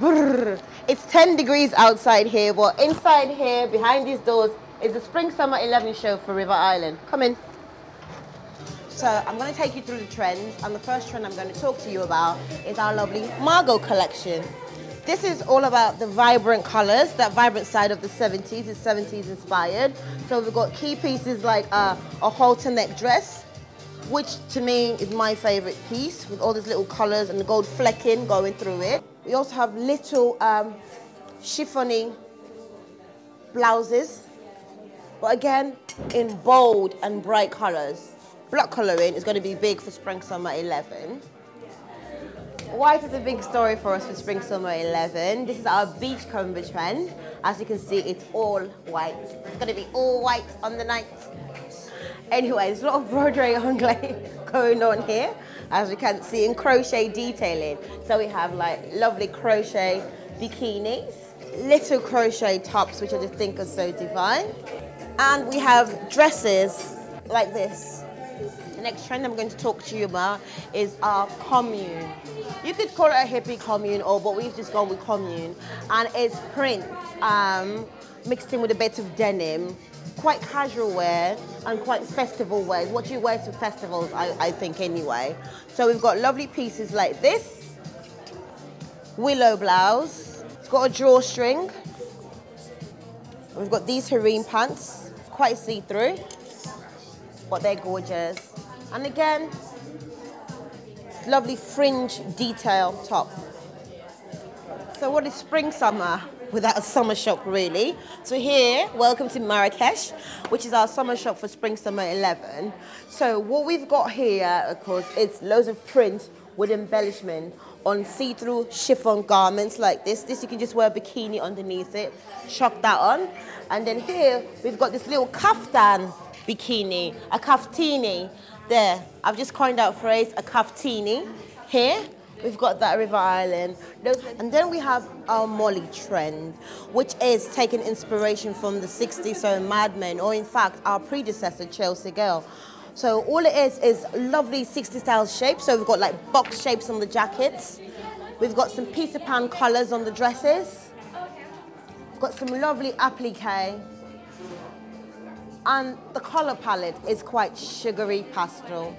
Brrr. It's 10 degrees outside here, but inside here, behind these doors, is the Spring Summer 11 show for River Island. Come in. So I'm going to take you through the trends, and the first trend I'm going to talk to you about is our lovely Margot collection. This is all about the vibrant colors, that vibrant side of the 70s, is 70s inspired. So we've got key pieces like uh, a halter neck dress, which to me is my favorite piece with all these little colors and the gold flecking going through it. We also have little um, chiffony blouses, but again, in bold and bright colors. Block coloring is going to be big for Spring Summer 11. White is a big story for us for Spring Summer 11. This is our beachcomber trend. As you can see, it's all white. It's going to be all white on the night. Anyway, there's a lot of broderie anglaise going on here, as we can see in crochet detailing. So we have like lovely crochet bikinis, little crochet tops, which I just think are so divine. And we have dresses like this next trend I'm going to talk to you about is our commune. You could call it a hippie commune, or but we've just gone with commune, and it's print um, mixed in with a bit of denim. Quite casual wear and quite festival wear. It's what you wear to festivals, I, I think, anyway. So we've got lovely pieces like this, willow blouse. It's got a drawstring. We've got these harem pants, quite see-through, but they're gorgeous. And again, lovely fringe detail top. So what is spring summer without a summer shop really? So here, welcome to Marrakesh, which is our summer shop for spring summer 11. So what we've got here, of course, is loads of print with embellishment on see-through chiffon garments like this. This you can just wear a bikini underneath it, chuck that on. And then here, we've got this little kaftan bikini, a kaftini. There, I've just coined out phrase, a kaftini. Here, we've got that River Island. And then we have our Molly trend, which is taking inspiration from the 60s, so Mad Men, or in fact, our predecessor, Chelsea Girl. So all it is is lovely 60 style shapes. So we've got like box shapes on the jackets. We've got some Peter Pan collars on the dresses. We've got some lovely applique and the color palette is quite sugary pastel.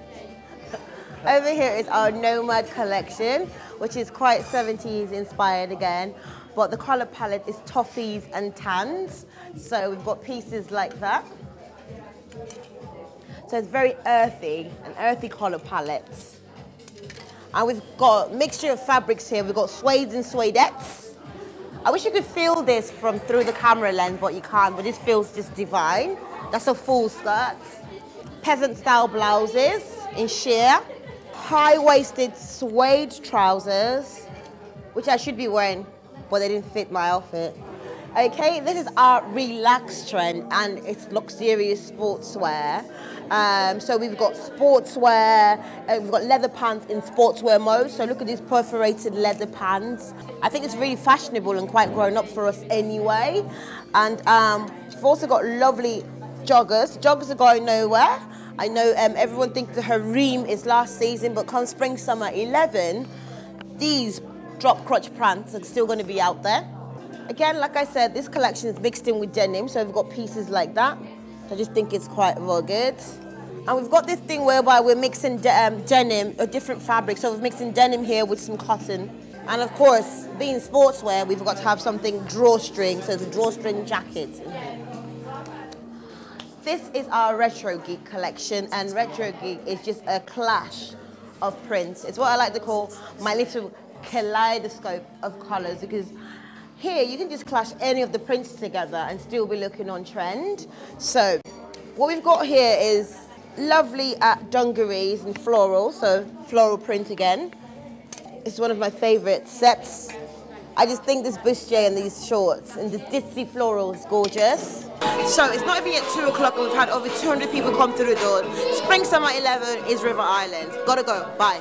Over here is our Nomad collection, which is quite 70s inspired again. But the color palette is toffees and tans. So we've got pieces like that. So it's very earthy, an earthy color palette. And we've got mixture of fabrics here. We've got suedes and suedettes. I wish you could feel this from through the camera lens, but you can't, but this feels just divine. That's a full skirt. Peasant style blouses in sheer. High-waisted suede trousers, which I should be wearing, but they didn't fit my outfit. Okay, this is our relaxed trend and it's luxurious sportswear. Um, so we've got sportswear, uh, we've got leather pants in sportswear mode. So look at these perforated leather pants. I think it's really fashionable and quite grown up for us anyway. And um, we've also got lovely joggers. Joggers are going nowhere. I know um, everyone thinks the harem is last season, but come spring, summer 11, these drop crotch pants are still going to be out there. Again, like I said, this collection is mixed in with denim, so we've got pieces like that. I just think it's quite rugged. And we've got this thing whereby we're mixing de um, denim, a different fabric. So we're mixing denim here with some cotton. And of course, being sportswear, we've got to have something drawstring, so it's a drawstring jacket. This is our Retro Geek collection, and Retro Geek is just a clash of prints. It's what I like to call my little kaleidoscope of colors because here you can just clash any of the prints together and still be looking on trend. So what we've got here is lovely uh, dungarees and floral, so floral print again. It's one of my favorite sets. I just think this bustier and these shorts and this ditzy floral is gorgeous. So it's not even yet 2 o'clock and we've had over 200 people come through the door. Spring Summer 11 is River Island. Gotta go. Bye.